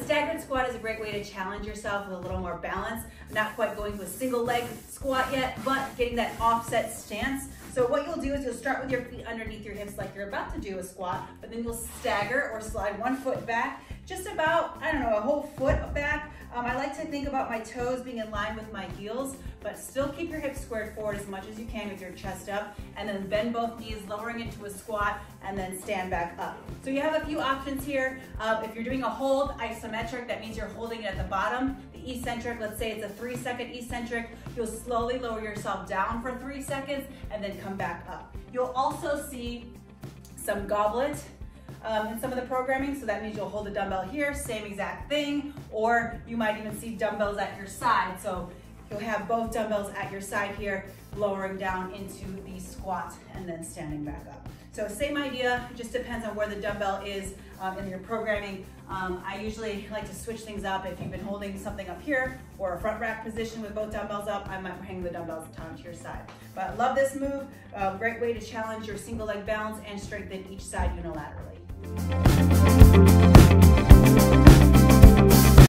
staggered squat is a great way to challenge yourself with a little more balance. I'm not quite going to a single leg squat yet, but getting that offset stance. So what you'll do is you'll start with your feet underneath your hips like you're about to do a squat, but then you'll stagger or slide one foot back, just about, I don't know, a whole foot back. Like to think about my toes being in line with my heels, but still keep your hips squared forward as much as you can with your chest up, and then bend both knees, lowering into a squat, and then stand back up. So you have a few options here. Uh, if you're doing a hold isometric, that means you're holding it at the bottom. The eccentric, let's say it's a three second eccentric, you'll slowly lower yourself down for three seconds and then come back up. You'll also see some goblet um, in some of the programming. So that means you'll hold a dumbbell here, same exact thing, or you might even see dumbbells at your side. So you'll have both dumbbells at your side here, lowering down into the squat and then standing back up. So same idea, just depends on where the dumbbell is um, in your programming. Um, I usually like to switch things up. If you've been holding something up here or a front rack position with both dumbbells up, I might hang the dumbbells down to your side. But love this move. Uh, great way to challenge your single leg balance and strengthen each side unilaterally.